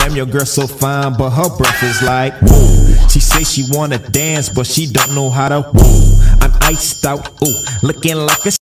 Damn, your girl so fine, but her breath is like woo. She say she wanna dance, but she don't know how to woo. I'm iced out, ooh, looking like a